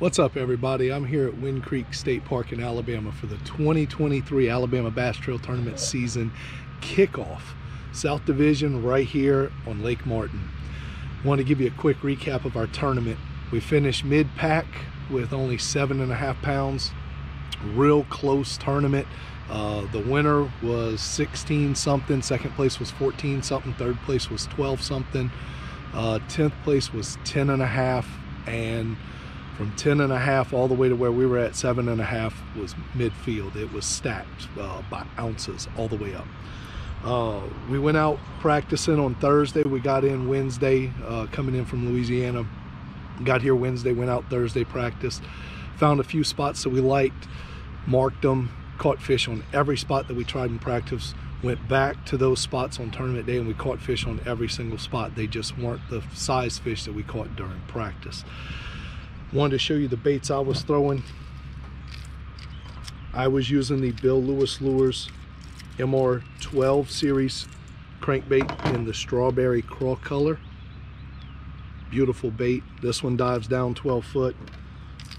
What's up everybody? I'm here at Wind Creek State Park in Alabama for the 2023 Alabama Bass Trail Tournament season kickoff. South Division right here on Lake Martin. Want to give you a quick recap of our tournament. We finished mid-pack with only seven and a half pounds. Real close tournament. Uh, the winner was 16 something, second place was 14 something, third place was 12 something, uh, 10th place was 10 and a half, and from 10 and a half all the way to where we were at seven and a half was midfield. It was stacked uh, by ounces all the way up. Uh, we went out practicing on Thursday. We got in Wednesday, uh, coming in from Louisiana. Got here Wednesday, went out Thursday, practiced. Found a few spots that we liked, marked them, caught fish on every spot that we tried in practice. Went back to those spots on tournament day and we caught fish on every single spot. They just weren't the size fish that we caught during practice wanted to show you the baits I was throwing. I was using the Bill Lewis Lures MR12 series crankbait in the strawberry craw color. Beautiful bait. This one dives down 12 foot.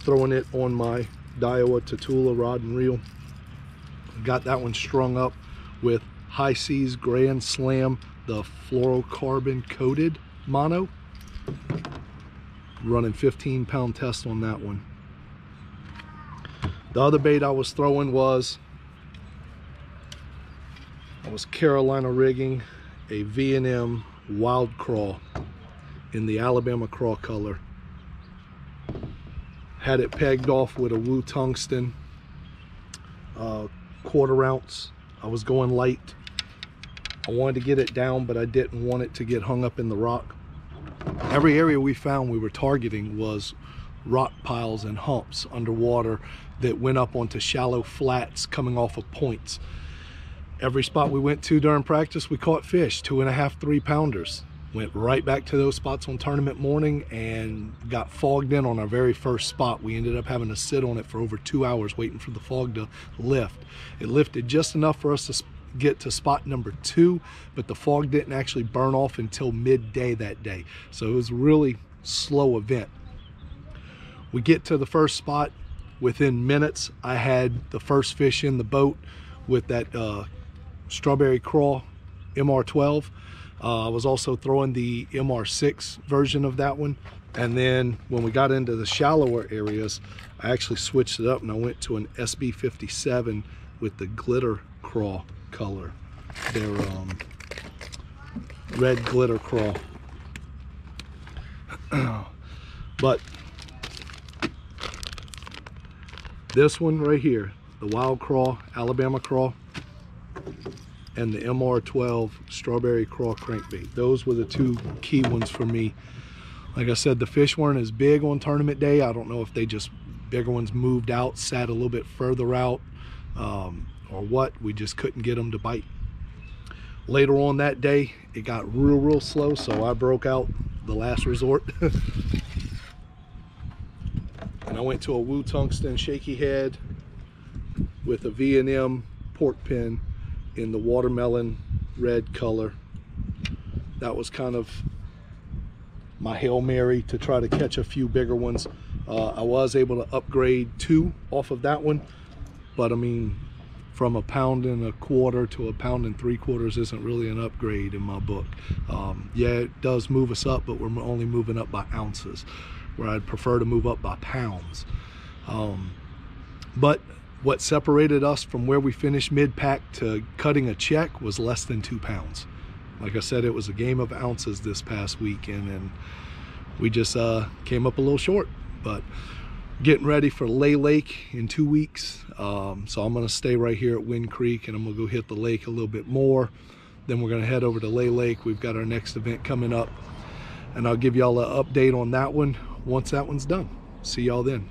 Throwing it on my Daiwa Tatula rod and reel. Got that one strung up with Hi-Seas Grand Slam, the fluorocarbon coated mono running 15 pound test on that one. The other bait I was throwing was, I was Carolina rigging a V&M Wild Craw in the Alabama Craw color. Had it pegged off with a Woo Tungsten uh, quarter ounce. I was going light. I wanted to get it down, but I didn't want it to get hung up in the rock every area we found we were targeting was rock piles and humps underwater that went up onto shallow flats coming off of points. Every spot we went to during practice, we caught fish, two and a half, three pounders. Went right back to those spots on tournament morning and got fogged in on our very first spot. We ended up having to sit on it for over two hours waiting for the fog to lift. It lifted just enough for us to get to spot number two, but the fog didn't actually burn off until midday that day. So it was a really slow event. We get to the first spot. Within minutes, I had the first fish in the boat with that uh, strawberry craw MR12. Uh, I was also throwing the MR6 version of that one. And then when we got into the shallower areas, I actually switched it up and I went to an SB57 with the glitter craw color. They're um, red glitter crawl. but this one right here, the wild craw, Alabama craw, and the MR12 strawberry craw crankbait. Those were the two key ones for me. Like I said, the fish weren't as big on tournament day. I don't know if they just, bigger ones moved out, sat a little bit further out. Um, or what, we just couldn't get them to bite. Later on that day, it got real, real slow, so I broke out the last resort. and I went to a Woo Tungsten shaky head with a V&M pork pin in the watermelon red color. That was kind of my Hail Mary to try to catch a few bigger ones. Uh, I was able to upgrade two off of that one, but I mean, from a pound and a quarter to a pound and three quarters isn't really an upgrade in my book. Um, yeah, it does move us up, but we're only moving up by ounces, where I'd prefer to move up by pounds. Um, but what separated us from where we finished mid-pack to cutting a check was less than two pounds. Like I said, it was a game of ounces this past weekend, and we just uh, came up a little short. But getting ready for Lay Lake in two weeks. Um, so I'm gonna stay right here at Wind Creek and I'm gonna go hit the lake a little bit more. Then we're gonna head over to Lay Lake. We've got our next event coming up and I'll give y'all an update on that one once that one's done. See y'all then.